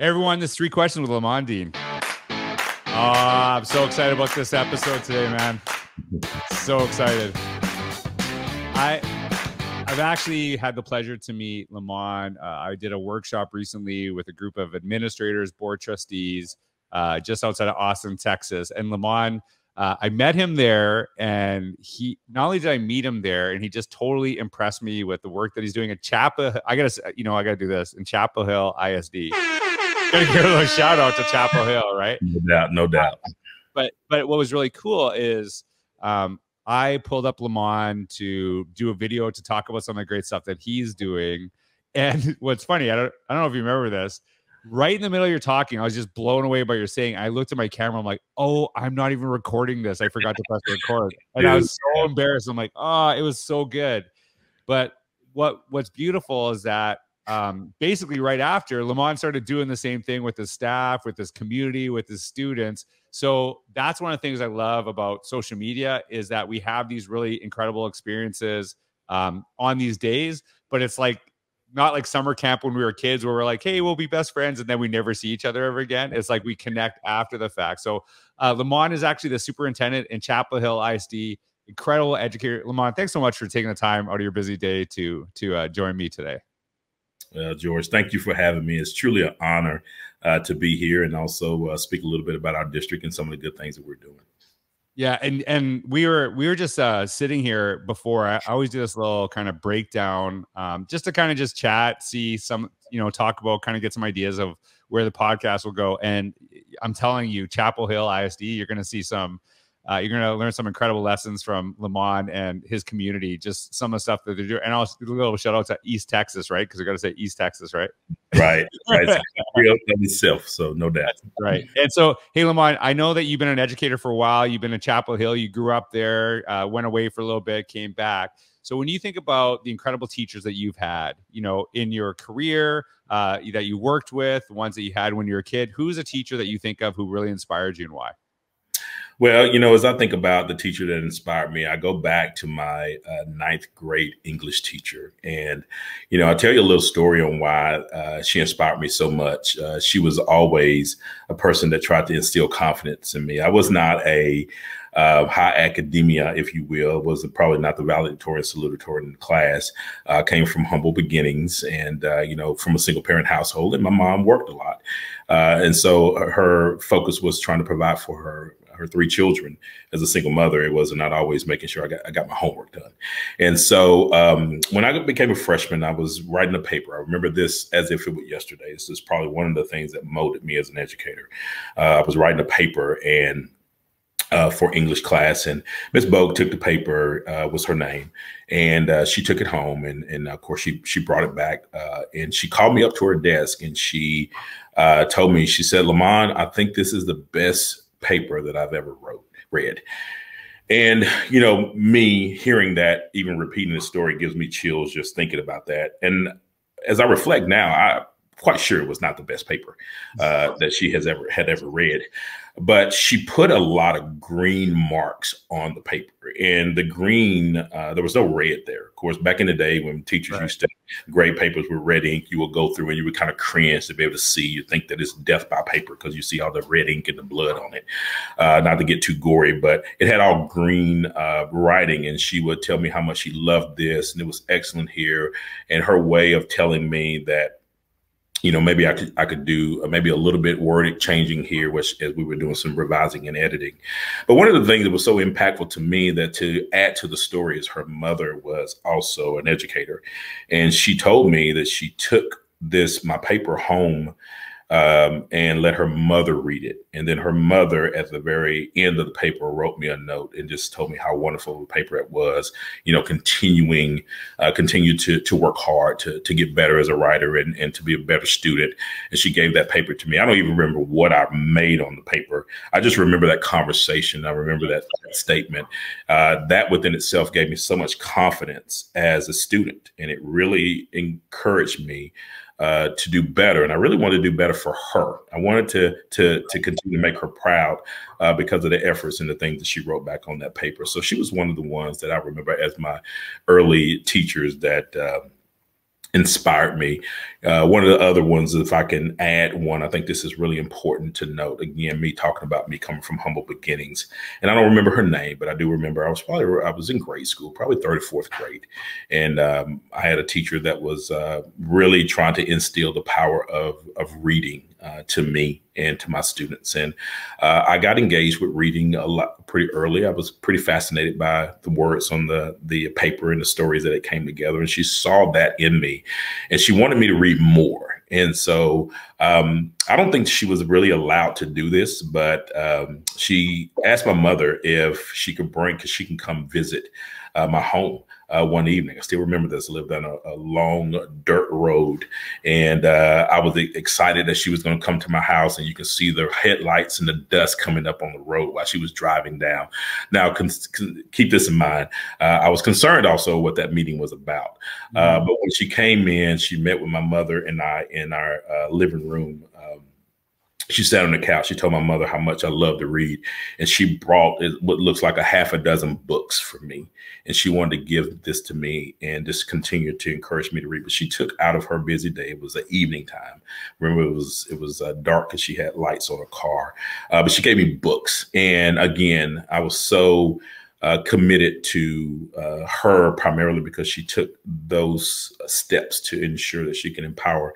Everyone, this is three questions with Lamond Dean. Oh, I'm so excited about this episode today, man. So excited. I I've actually had the pleasure to meet Lamond. Uh, I did a workshop recently with a group of administrators, board trustees, uh, just outside of Austin, Texas. And Lamond, uh, I met him there, and he not only did I meet him there, and he just totally impressed me with the work that he's doing at Chapel. I gotta, you know, I gotta do this in Chapel Hill ISD gotta give a little shout out to Chapel Hill, right? No doubt, no doubt. But but what was really cool is um, I pulled up Lamond to do a video to talk about some of the great stuff that he's doing. And what's funny, I don't I don't know if you remember this. Right in the middle of your talking, I was just blown away by your saying. I looked at my camera. I'm like, "Oh, I'm not even recording this. I forgot to press record." And I was so embarrassed. I'm like, "Oh, it was so good." But what what's beautiful is that um, basically right after Lamond started doing the same thing with his staff, with his community, with his students. So that's one of the things I love about social media is that we have these really incredible experiences um, on these days, but it's like not like summer camp when we were kids where we're like, hey, we'll be best friends and then we never see each other ever again. It's like we connect after the fact. So uh, Lamond is actually the superintendent in Chapel Hill ISD. Incredible educator, Lamond. Thanks so much for taking the time out of your busy day to to uh, join me today uh, George. Thank you for having me. It's truly an honor uh, to be here and also uh, speak a little bit about our district and some of the good things that we're doing. Yeah, and and we were we were just uh, sitting here before. I, always do this little kind of breakdown, um, just to kind of just chat, see some, you know, talk about, kind of get some ideas of where the podcast will go. And I'm telling you, Chapel Hill ISD, you're going to see some uh, you're going to learn some incredible lessons from Lamond and his community, just some of the stuff that they're doing. And also a little shout out to East Texas, right? Because we got to say East Texas, right? Right. Right. Real itself. So no doubt. right. And so, hey, Lamond, I know that you've been an educator for a while. You've been in Chapel Hill. You grew up there, uh, went away for a little bit, came back. So when you think about the incredible teachers that you've had, you know, in your career, uh, that you worked with, the ones that you had when you were a kid, who's a teacher that you think of who really inspired you and why? Well, you know, as I think about the teacher that inspired me, I go back to my uh, ninth grade English teacher. And, you know, I'll tell you a little story on why uh, she inspired me so much. Uh, she was always a person that tried to instill confidence in me. I was not a uh, high academia, if you will, was probably not the valedictorian salutatorian in class. Uh, came from humble beginnings and, uh, you know, from a single parent household. And my mom worked a lot. Uh, and so her focus was trying to provide for her her three children as a single mother. It was not always making sure I got, I got my homework done. And so um, when I became a freshman, I was writing a paper. I remember this as if it was yesterday. This is probably one of the things that molded me as an educator. Uh, I was writing a paper and uh, for English class, and Miss Bogue took the paper, uh, was her name, and uh, she took it home, and and of course she she brought it back, uh, and she called me up to her desk, and she uh, told me, she said, Lamond, I think this is the best paper that I've ever wrote read. And you know, me hearing that, even repeating the story, gives me chills just thinking about that. And as I reflect now, I quite sure it was not the best paper uh, that she has ever had ever read. But she put a lot of green marks on the paper and the green uh, there was no red there. Of course back in the day when teachers right. used to grade papers with red ink you would go through and you would kind of cringe to be able to see you think that it's death by paper because you see all the red ink and the blood on it. Uh, not to get too gory but it had all green uh, writing and she would tell me how much she loved this and it was excellent here and her way of telling me that you know, maybe I could I could do uh, maybe a little bit word changing here, which as we were doing some revising and editing. But one of the things that was so impactful to me that to add to the story is her mother was also an educator, and she told me that she took this my paper home um, and let her mother read it. And then her mother, at the very end of the paper, wrote me a note and just told me how wonderful the paper it was. You know, continuing, uh, continue to to work hard to to get better as a writer and and to be a better student. And she gave that paper to me. I don't even remember what I made on the paper. I just remember that conversation. I remember that, that statement. Uh, that within itself gave me so much confidence as a student, and it really encouraged me uh, to do better, and I really wanted to do better for her. I wanted to to to continue to make her proud uh, because of the efforts and the things that she wrote back on that paper. So she was one of the ones that I remember as my early teachers that. Uh, inspired me. Uh, one of the other ones, if I can add one, I think this is really important to note. Again, me talking about me coming from humble beginnings, and I don't remember her name, but I do remember I was probably I was in grade school, probably third or fourth grade, and um, I had a teacher that was uh, really trying to instill the power of of reading uh, to me and to my students. And uh, I got engaged with reading a lot pretty early. I was pretty fascinated by the words on the the paper and the stories that it came together. And she saw that in me, and she wanted me to read more. And so um, I don't think she was really allowed to do this, but um, she asked my mother if she could bring, because she can come visit uh, my home uh, one evening. I still remember this. I lived on a, a long dirt road, and uh, I was excited that she was going to come to my house, and you can see the headlights and the dust coming up on the road while she was driving down. Now, con- con- keep this in mind. Uh, I was concerned also what that meeting was about, uh, mm-hmm. but when she came in, she met with my mother and I in our uh, living room she sat on the couch. She told my mother how much I love to read, and she brought what looks like a half a dozen books for me. And she wanted to give this to me and just continue to encourage me to read. But she took out of her busy day. It was the evening time. Remember, it was it was uh, dark because she had lights on her car. Uh, but she gave me books, and again, I was so uh, committed to uh, her primarily because she took those steps to ensure that she can empower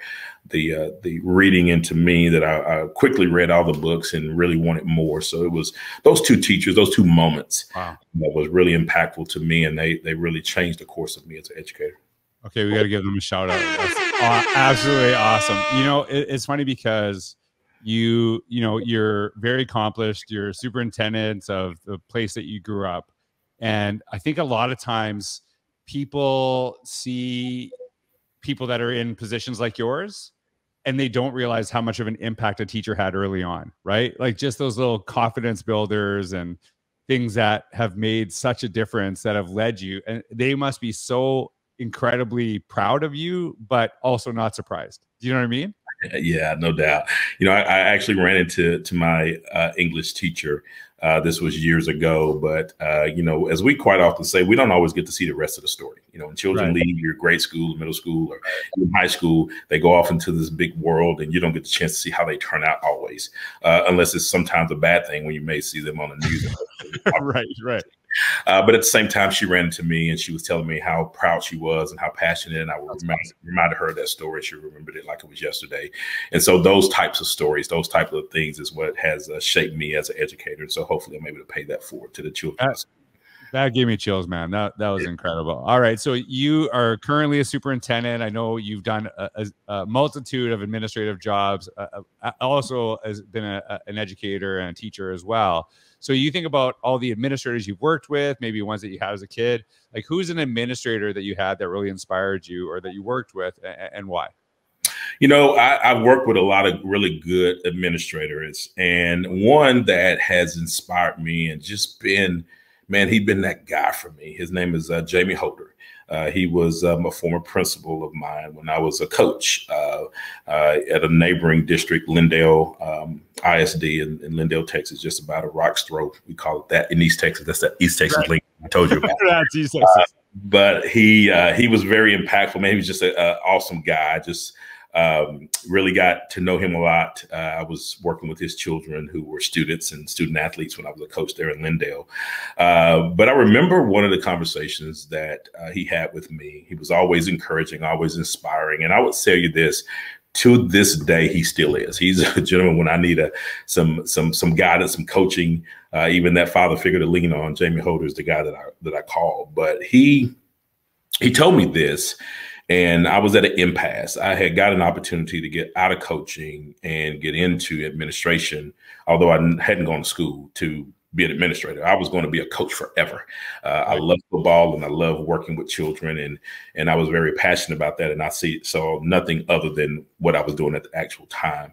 the uh, the reading into me that I, I, quickly read all the books and really wanted more. So it was those two teachers, those two moments wow. that was really impactful to me, and they they really changed the course of me as an educator. Okay, we got to give them a shout out. That's absolutely awesome. You know, it, it's funny because you you know you're very accomplished. You're superintendent of the place that you grew up and I think a lot of times people see people that are in positions like yours and they don't realize how much of an impact a teacher had early on, right? Like just those little confidence builders and things that have made such a difference that have led you. And they must be so incredibly proud of you, but also not surprised. Do you know what I mean? Yeah, no doubt. You know, I, I actually ran into to my uh, English teacher uh, this was years ago, but uh, you know, as we quite often say, we don't always get to see the rest of the story. You know, when children right. leave your grade school, middle school, or high school, they go off into this big world, and you don't get the chance to see how they turn out always, uh, unless it's sometimes a bad thing when you may see them on the news. right, right. Uh, but at the same time, she ran to me and she was telling me how proud she was and how passionate. And I remind, reminded her of that story. She remembered it like it was yesterday. And so those types of stories, those types of things, is what has uh, shaped me as an educator. So hopefully, I'm able to pay that forward to the children. That, that gave me chills, man. That that was incredible. All right, so you are currently a superintendent. I know you've done a, a, a multitude of administrative jobs. Uh, uh also, has been a, an educator and a teacher as well. So you think about all the administrators you've worked with, maybe ones that you had as a kid. Like, who's an administrator that you had that really inspired you, or that you worked with, and, and why? You know, I, I worked with a lot of really good administrators, and one that has inspired me and just been, man, he'd been that guy for me. His name is uh, Jamie Holder. Uh, he was um, a former principal of mine when I was a coach uh, uh, at a neighboring district, Lindale um, ISD in, in, Lindale, Texas, just about a rock's throw. We call it that in East Texas. That's that East Texas right. link I told you about. That's East Texas. Uh, but he uh, he was very impactful. Man, he was just an awesome guy. Just um, really got to know him a lot. Uh, I was working with his children who were students and student athletes when I was a coach there in Lindale. Uh, but I remember one of the conversations that uh, he had with me. He was always encouraging, always inspiring. And I would tell you this to this day, he still is. He's a gentleman when I need a some some some guidance, some coaching, uh, even that father figure to lean on. Jamie Holder is the guy that I that I call. But he he told me this and I was at an impasse. I had got an opportunity to get out of coaching and get into administration, although I hadn't gone to school to be an administrator. I was going to be a coach forever. Uh, I love football and I love working with children, and and I was very passionate about that. And I see saw nothing other than what I was doing at the actual time.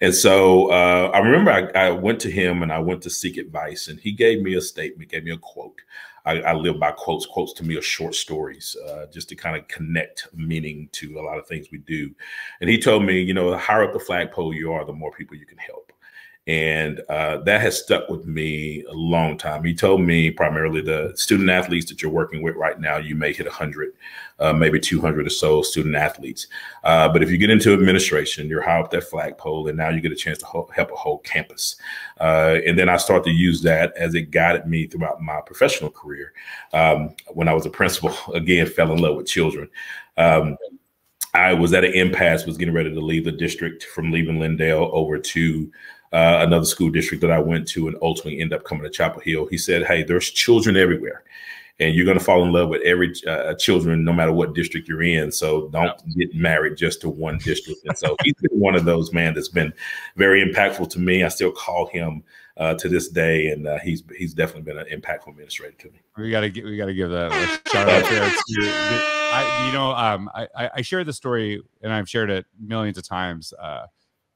And so uh, I remember I, I went to him and I went to seek advice, and he gave me a statement, gave me a quote. I, I, live by quotes. Quotes to me are short stories, uh, just to kind of connect meaning to a lot of things we do. And he told me, you know, the higher up the flagpole you are, the more people you can help. And uh, that has stuck with me a long time. He told me primarily the student athletes that you're working with right now, you may hit 100, uh, maybe 200 or so student athletes. Uh, but if you get into administration, you're high up that flagpole, and now you get a chance to help a whole campus. Uh, and then I start to use that as it guided me throughout my professional career. Um, when I was a principal, again, fell in love with children. Um, I was at an impasse, was getting ready to leave the district from leaving Lindale over to uh, another school district that I went to and ultimately end up coming to Chapel Hill. He said, Hey, there's children everywhere. And you're going to fall in love with every uh, children, no matter what district you're in. So don't get married just to one district. And so he's been one of those man that's been very impactful to me. I still call him uh, to this day, and uh, he's he's definitely been an impactful administrator to me. We got to we got to give that a shout out there. To, I, you know, um, I, I shared the story and I've shared it millions of times. Uh,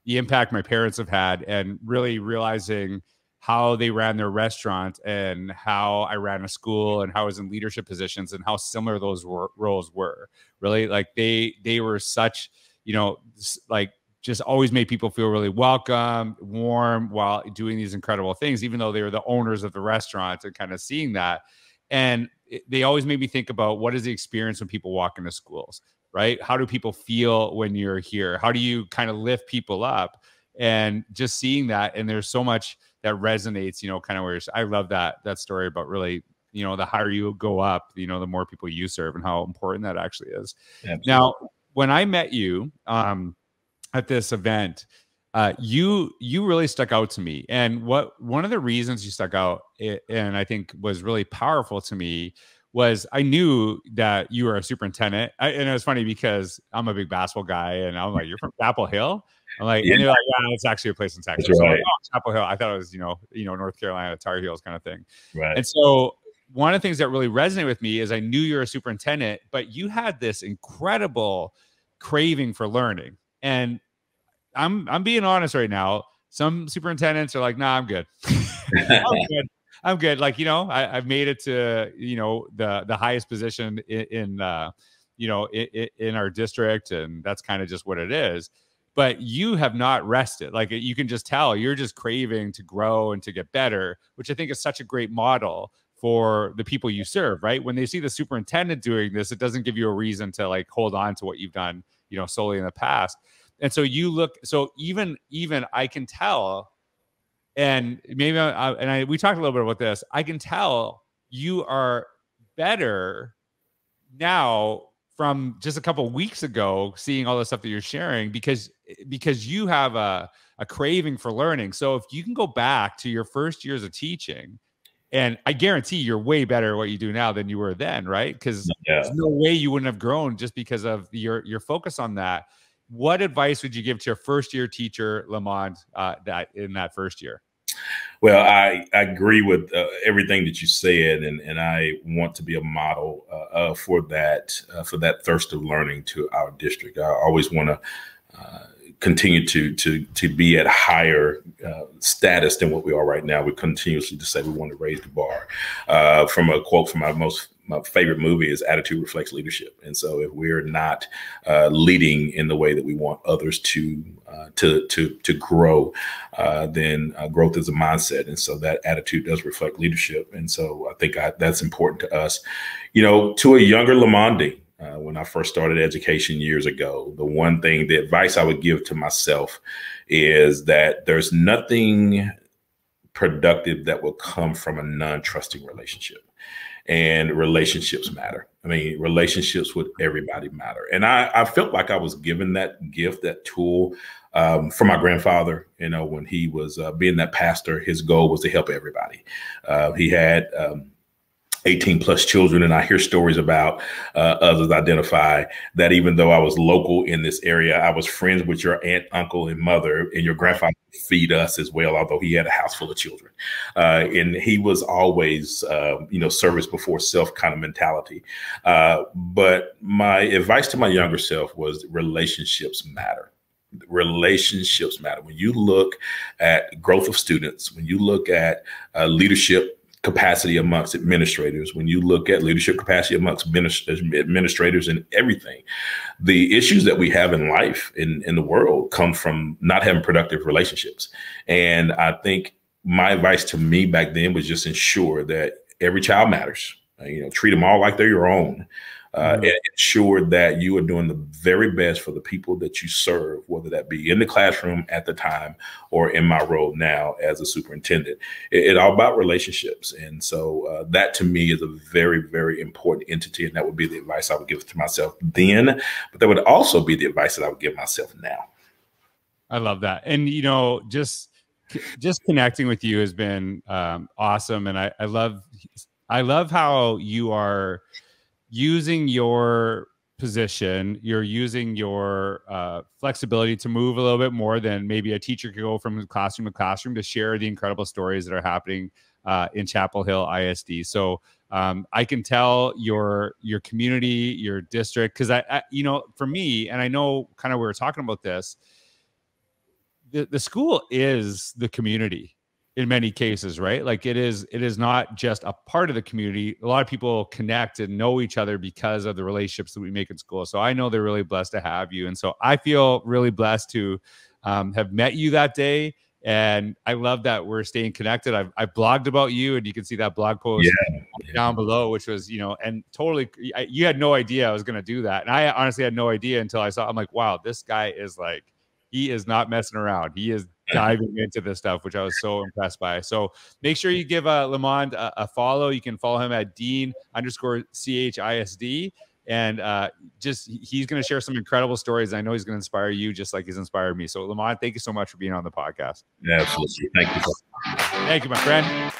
the impact my parents have had and really realizing how they ran their restaurant and how I ran a school and how I was in leadership positions and how similar those roles were. Really, like they they were such, you know, like just always made people feel really welcome, warm while doing these incredible things, even though they were the owners of the restaurant and kind of seeing that. And they always made me think about what is the experience when people walk into schools, right? How do people feel when you're here? How do you kind of lift people up? And just seeing that, and there's so much that resonates, you know, kind of where I love that that story about really, you know, the higher you go up, you know, the more people you serve and how important that actually is. Absolutely. Now, when I met you um, at this event, uh, you you really stuck out to me and what one of the reasons you stuck out and i think was really powerful to me was i knew that you were a superintendent I, and it was funny because i'm a big basketball guy and i'm like you're from chapel hill i'm like yeah. and you're like yeah it's actually a place in texas right. so like, oh, chapel hill i thought it was you know you know north carolina tar heels kind of thing right and so one of the things that really resonated with me is i knew you're a superintendent but you had this incredible craving for learning and I'm I'm being honest right now. Some superintendents are like, nah, I'm good. I'm good. I'm good. Like, you know, I, have made it to, you know, the the highest position in, in uh, you know, in, in our district, and that's kind of just what it is. But you have not rested. Like you can just tell you're just craving to grow and to get better, which I think is such a great model for the people you serve, right? When they see the superintendent doing this, it doesn't give you a reason to like hold on to what you've done, you know, solely in the past. And so you look, so even even I can tell, and maybe I, and I we talked a little bit about this. I can tell you are better now from just a couple weeks ago seeing all the stuff that you're sharing because because you have a, a craving for learning so if you can go back to your first years of teaching and i guarantee you're way better at what you do now than you were then right because yeah. there's no way you wouldn't have grown just because of your your focus on that what advice would you give to your first year teacher, Lamond, uh, that in that first year? Well, I, I agree with uh, everything that you said, and, and I want to be a model uh, uh for that uh, for that thirst of learning to our district. I always want to uh, continue to to to be at higher uh, status than what we are right now. We continuously to say we want to raise the bar. Uh, from a quote from my most my favorite movie is attitude reflects leadership. And so if we're not uh, leading in the way that we want others to uh, to to to grow uh, then uh, growth is a mindset. And so that attitude does reflect leadership. And so i think I, that's important to us. You know to a younger lamondi uh, when i first started education years ago the one thing the advice i would give to myself is that there's nothing productive that will come from a non-trusting relationship and relationships matter. I mean, relationships with everybody matter. And I, I felt like I was given that gift, that tool um, from my grandfather. You know, when he was uh, being that pastor, his goal was to help everybody. Uh, he had um, 18 plus children. And I hear stories about uh, others identify that even though I was local in this area, I was friends with your aunt, uncle, and mother, and your grandfather feed us as well, although he had a house full of children. Uh, and he was always, uh, you know, service before self kind of mentality. Uh, but my advice to my younger self was relationships matter relationships matter. When you look at growth of students, when you look at uh, leadership capacity amongst administrators, when you look at leadership capacity amongst administrators and everything, the issues that we have in life in, in the world come from not having productive relationships. And I think my advice to me back then was just ensure that every child matters. You know, treat them all like they're your own uh, mm-hmm. and ensure that you are doing the very best for the people that you serve, whether that be in the classroom at the time or in my role now as a superintendent. It's it all about relationships. And so uh, that to me is a very, very important entity. And that would be the advice I would give to myself then, but that would also be the advice that I would give myself now. I love that. And, you know, just, just connecting with you has been um, awesome. And I, I love, I love how you are, using your position, you're using your uh, flexibility to move a little bit more than maybe a teacher could go from classroom to classroom to share the incredible stories that are happening uh, in Chapel Hill ISD. So um, I can tell your your community, your district, because I, I, you know, for me, and I know kind of we were talking about this. The, the school is the community in many cases right? Like it is it is not just a part of the community. A lot of people connect and know each other because of the relationships that we make in school. So i know they're really blessed to have you. And so i feel really blessed to um, have met you that day. And i love that we're staying connected. I've, I've blogged about you and you can see that blog post yeah. down below which was you know and totally you had no idea i was going to do that. And i honestly had no idea until i saw i'm like wow this guy is like he is not messing around he is diving into this stuff, which I was so impressed by. So make sure you give uh, Lamond a, a follow. You can follow him at Dean underscore CHISD. And uh, just he's going to share some incredible stories. I know he's going to inspire you just like he's inspired me. So, Lamond, thank you so much for being on the podcast. Yeah, absolutely. Thank you. Thank you, my friend.